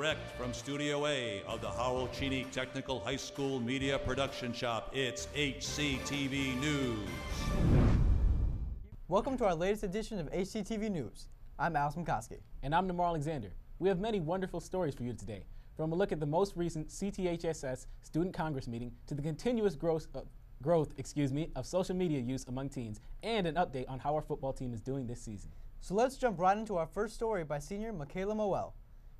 Direct from Studio A of the Howell Cheney Technical High School Media Production Shop, it's HCTV News. Welcome to our latest edition of HCTV News. I'm Alice McCoskey. And I'm Namar Alexander. We have many wonderful stories for you today, from a look at the most recent CTHSS Student Congress meeting to the continuous growth of, growth excuse me, of social media use among teens, and an update on how our football team is doing this season. So let's jump right into our first story by senior Michaela Moel.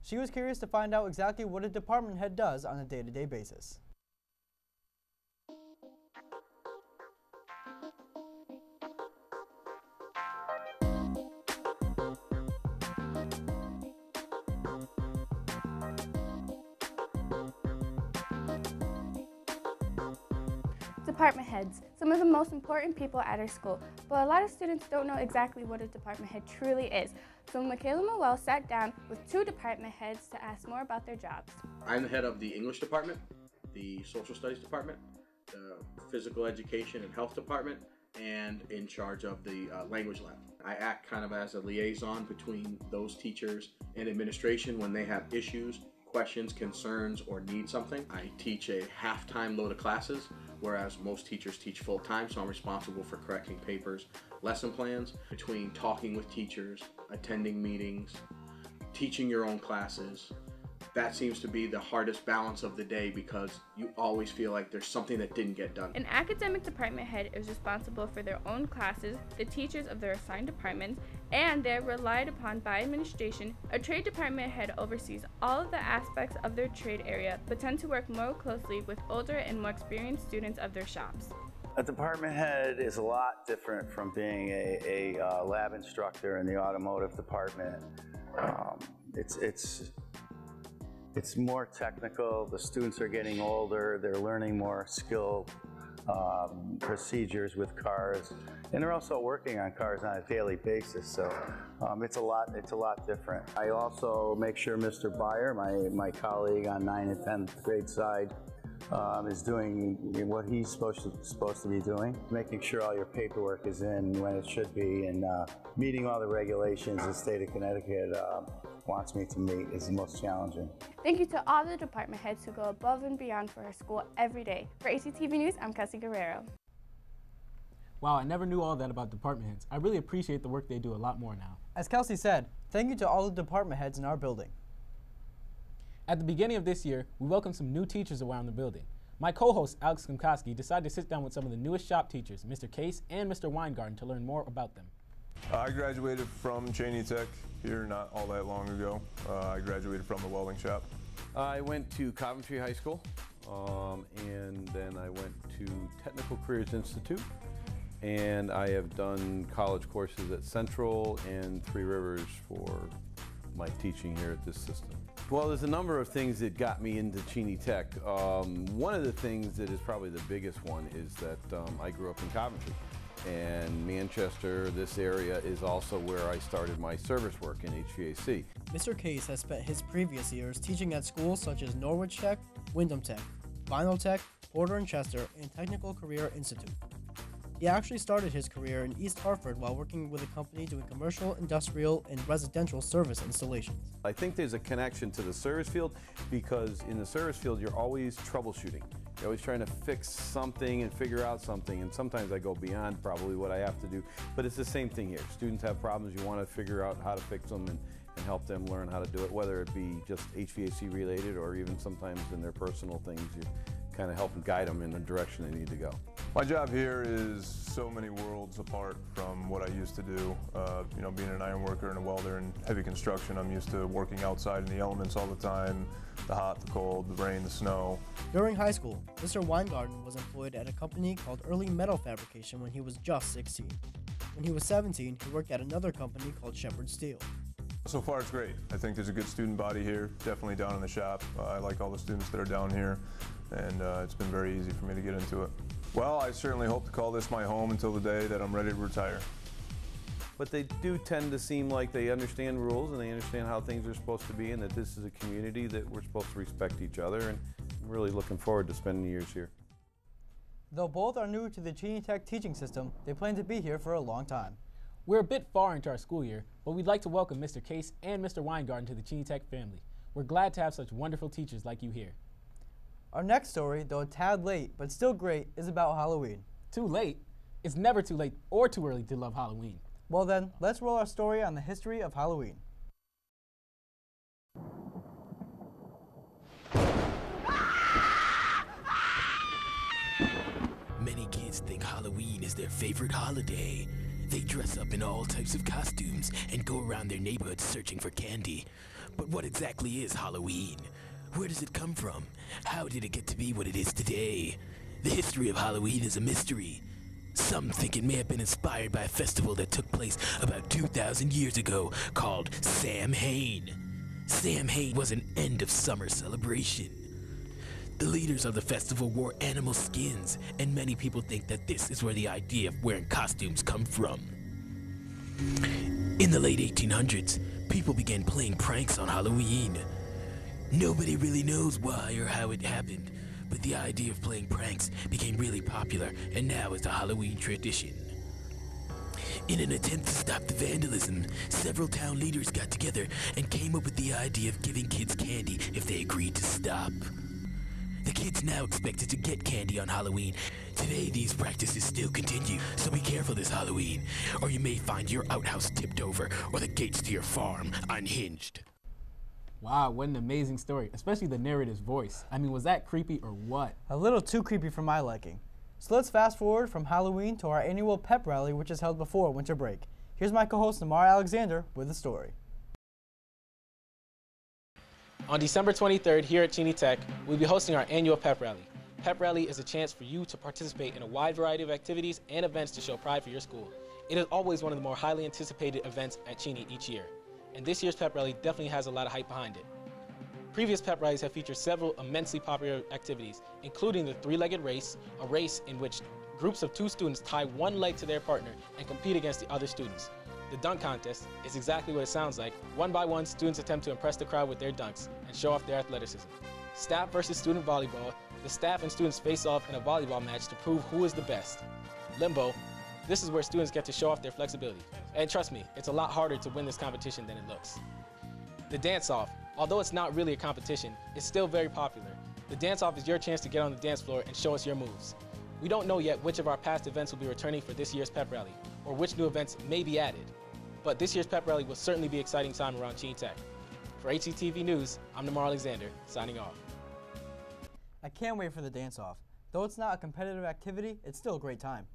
She was curious to find out exactly what a department head does on a day-to-day basis. Department heads, some of the most important people at our school, but a lot of students don't know exactly what a department head truly is. So Michaela Moel sat down with two department heads to ask more about their jobs. I'm the head of the English department, the social studies department, the physical education and health department, and in charge of the uh, language lab. I act kind of as a liaison between those teachers and administration when they have issues, questions, concerns, or need something. I teach a half-time load of classes whereas most teachers teach full time, so I'm responsible for correcting papers, lesson plans, between talking with teachers, attending meetings, teaching your own classes, that seems to be the hardest balance of the day because you always feel like there's something that didn't get done. An academic department head is responsible for their own classes, the teachers of their assigned departments, and they're relied upon by administration. A trade department head oversees all of the aspects of their trade area, but tend to work more closely with older and more experienced students of their shops. A department head is a lot different from being a, a uh, lab instructor in the automotive department. Um, it's, it's it's more technical. The students are getting older. They're learning more skill um, procedures with cars, and they're also working on cars on a daily basis. So um, it's a lot. It's a lot different. I also make sure Mr. Byer, my my colleague on 9 and 10th grade side, um, is doing what he's supposed to supposed to be doing, making sure all your paperwork is in when it should be, and uh, meeting all the regulations the state of Connecticut uh, wants me to meet is the most challenging. Thank you to all the department heads who go above and beyond for our school every day. For HCTV News, I'm Kelsey Guerrero. Wow, I never knew all that about department heads. I really appreciate the work they do a lot more now. As Kelsey said, thank you to all the department heads in our building. At the beginning of this year, we welcomed some new teachers around the building. My co-host, Alex Klimkowski, decided to sit down with some of the newest shop teachers, Mr. Caisse and Mr. Weingarden, to learn more about them. I graduated from Cheney Tech here not all that long ago. Uh, I graduated from the welding shop. I went to Coventry High School, um, and then I went to Technical Careers Institute, and I have done college courses at Central and Three Rivers for my teaching here at this system. Well, there's a number of things that got me into Cheney Tech. Um, one of the things that is probably the biggest one is that um, I grew up in Coventry. And Manchester, this area, is also where I started my service work in HVAC. Mr. Caisse has spent his previous years teaching at schools such as Norwich Tech, Windham Tech, Vinal Tech, Porter and Chester, and Technical Career Institute. He actually started his career in East Hartford while working with a company doing commercial, industrial, and residential service installations. I think there's a connection to the service field because in the service field you're always troubleshooting. You're always trying to fix something and figure out something, and sometimes I go beyond probably what I have to do. But it's the same thing here. Students have problems, you want to figure out how to fix them and, and help them learn how to do it, whether it be just HVAC related or even sometimes in their personal things. You kind of help and guide them in the direction they need to go. My job here is so many worlds apart from what I used to do. Uh, you know, being an iron worker and a welder in heavy construction, I'm used to working outside in the elements all the time, the hot, the cold, the rain, the snow. During high school, Mr. Weingarden was employed at a company called Early Metal Fabrication when he was just 16. When he was 17, he worked at another company called Shepherd Steel. So far, it's great. I think there's a good student body here, definitely down in the shop. Uh, I like all the students that are down here, and uh, it's been very easy for me to get into it. Well, I certainly hope to call this my home until the day that I'm ready to retire. But they do tend to seem like they understand rules and they understand how things are supposed to be and that this is a community that we're supposed to respect each other and I'm really looking forward to spending years here. Though both are new to the Cheney Tech teaching system, they plan to be here for a long time. We're a bit far into our school year, but we'd like to welcome Mr. Caisse and Mr. Weingarden to the Cheney Tech family. We're glad to have such wonderful teachers like you here. Our next story, though a tad late but still great, is about Halloween. Too late? It's never too late or too early to love Halloween. Well then, let's roll our story on the history of Halloween. Many kids think Halloween is their favorite holiday. They dress up in all types of costumes and go around their neighborhoods searching for candy. But what exactly is Halloween? Where does it come from? How did it get to be what it is today? The history of Halloween is a mystery. Some think it may have been inspired by a festival that took place about 2,000 years ago called Samhain. Samhain was an end of summer celebration. The leaders of the festival wore animal skins, and many people think that this is where the idea of wearing costumes come from. In the late 1800s, people began playing pranks on Halloween. Nobody really knows why or how it happened, but the idea of playing pranks became really popular and now is a Halloween tradition. In an attempt to stop the vandalism, several town leaders got together and came up with the idea of giving kids candy if they agreed to stop. The kids now expected to get candy on Halloween. Today, these practices still continue, so be careful this Halloween, or you may find your outhouse tipped over or the gates to your farm unhinged. Wow, what an amazing story, especially the narrator's voice. I mean, was that creepy or what? A little too creepy for my liking. So let's fast forward from Halloween to our annual pep rally, which is held before winter break. Here's my co-host Namar Alexander with the story. On December 23rd, here at Cheney Tech, we'll be hosting our annual pep rally. Pep rally is a chance for you to participate in a wide variety of activities and events to show pride for your school. It is always one of the more highly anticipated events at Cheney each year, and this year's pep rally definitely has a lot of hype behind it. Previous pep rallies have featured several immensely popular activities, including the three-legged race, a race in which groups of two students tie one leg to their partner and compete against the other students. The dunk contest is exactly what it sounds like. One by one, students attempt to impress the crowd with their dunks and show off their athleticism. Staff versus student volleyball, the staff and students face off in a volleyball match to prove who is the best. Limbo, this is where students get to show off their flexibility. And trust me, it's a lot harder to win this competition than it looks. The dance-off, although it's not really a competition, it's still very popular. The dance-off is your chance to get on the dance floor and show us your moves. We don't know yet which of our past events will be returning for this year's pep rally, or which new events may be added. But this year's pep rally will certainly be exciting time around Cheney Tech. For HCTV News, I'm Namar Alexander, signing off. I can't wait for the dance-off. Though it's not a competitive activity, it's still a great time.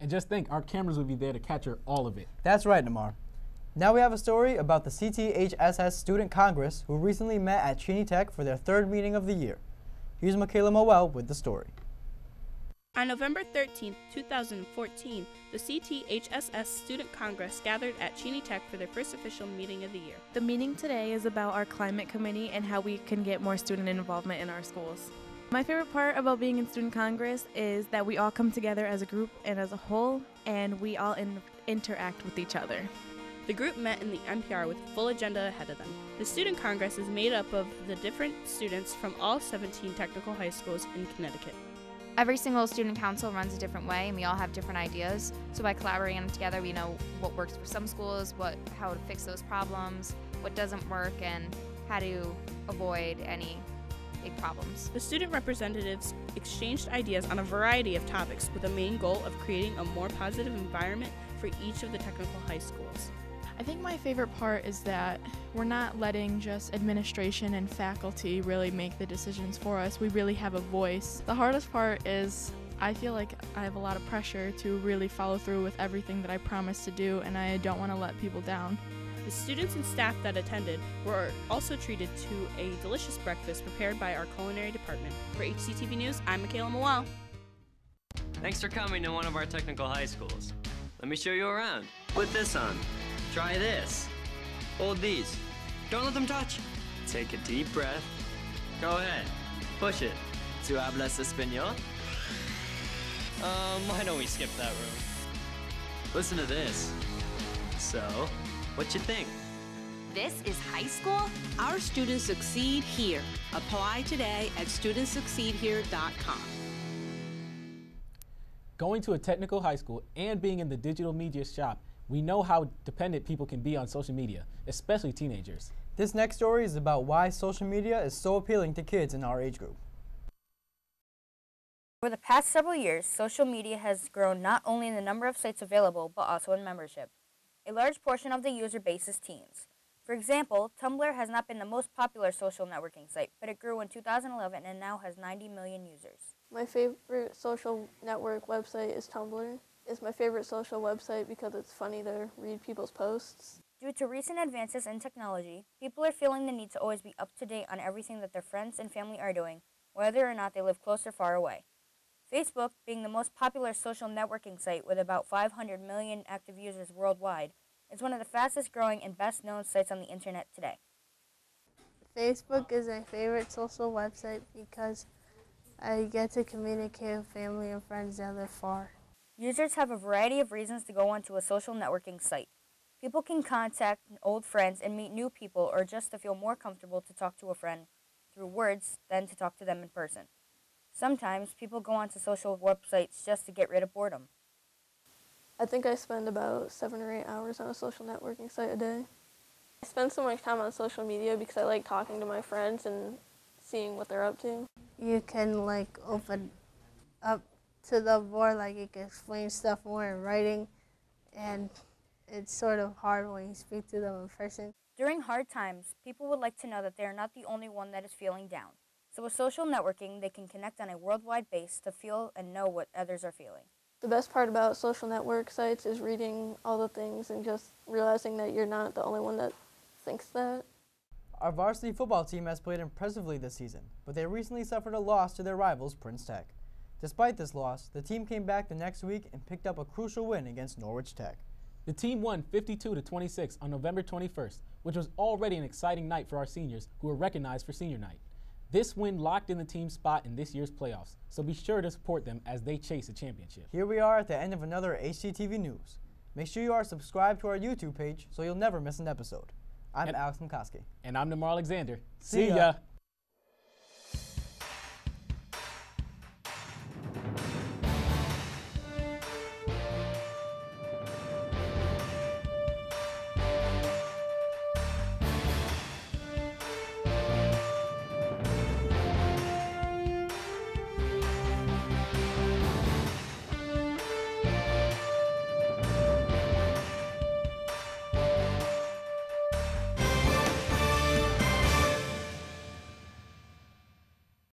And just think, our cameras will be there to capture all of it. That's right, Namar. Now we have a story about the CTHSS Student Congress who recently met at Cheney Tech for their third meeting of the year. Here's Michaela Moel with the story. On November 13, 2014, the CTHSS Student Congress gathered at Cheney Tech for their first official meeting of the year. The meeting today is about our climate committee and how we can get more student involvement in our schools. My favorite part about being in Student Congress is that we all come together as a group and as a whole, and we all in- interact with each other. The group met in the NPR with a full agenda ahead of them. The Student Congress is made up of the different students from all 17 technical high schools in Connecticut. Every single student council runs a different way, and we all have different ideas. So by collaborating together, we know what works for some schools, what how to fix those problems, what doesn't work, and how to avoid any big problems. The student representatives exchanged ideas on a variety of topics with the main goal of creating a more positive environment for each of the technical high schools. I think my favorite part is that we're not letting just administration and faculty really make the decisions for us. We really have a voice. The hardest part is I feel like I have a lot of pressure to really follow through with everything that I promised to do, and I don't want to let people down. The students and staff that attended were also treated to a delicious breakfast prepared by our culinary department. For HCTV News, I'm Michaela Moel. Thanks for coming to one of our technical high schools. Let me show you around. Put this on. Try this. Hold these. Don't let them touch. Take a deep breath. Go ahead. Push it. Tu hablas español? Um, why don't we skip that room? Listen to this. So, what you think? This is high school? Our students succeed here. Apply today at studentsucceedhere.com. Going to a technical high school and being in the digital media shop We know how dependent people can be on social media, especially teenagers. This next story is about why social media is so appealing to kids in our age group. Over the past several years, social media has grown not only in the number of sites available, but also in membership. A large portion of the user base is teens. For example, Tumblr has not been the most popular social networking site, but it grew in 2011 and now has 90 million users. My favorite social network website is Tumblr. It's my favorite social website because it's funny to read people's posts. Due to recent advances in technology, people are feeling the need to always be up to date on everything that their friends and family are doing, whether or not they live close or far away. Facebook, being the most popular social networking site with about 500 million active users worldwide, is one of the fastest growing and best known sites on the internet today. Facebook is my favorite social website because I get to communicate with family and friends that live far. Users have a variety of reasons to go onto a social networking site. People can contact old friends and meet new people or just to feel more comfortable to talk to a friend through words than to talk to them in person. Sometimes people go onto social websites just to get rid of boredom. I think I spend about seven or eight hours on a social networking site a day. I spend so much time on social media because I like talking to my friends and seeing what they're up to. You can like open up to the board, like you can explain stuff more in writing, and it's sort of hard when you speak to them in person. During hard times, people would like to know that they are not the only one that is feeling down. So with social networking, they can connect on a worldwide base to feel and know what others are feeling. The best part about social network sites is reading all the things and just realizing that you're not the only one that thinks that. Our varsity football team has played impressively this season, but they recently suffered a loss to their rivals, Prince Tech. Despite this loss, the team came back the next week and picked up a crucial win against Norwich Tech. The team won 52 to 26 on November 21st, which was already an exciting night for our seniors who were recognized for senior night. This win locked in the team's spot in this year's playoffs, so be sure to support them as they chase a championship. Here we are at the end of another HCTV News. Make sure you are subscribed to our YouTube page so you'll never miss an episode. I'm and, Alex McCoskey. And I'm Namar Alexander. See, See ya. ya.